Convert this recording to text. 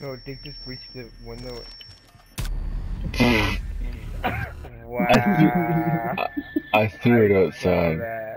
No, Dick just breached the window. Wow. I threw it outside.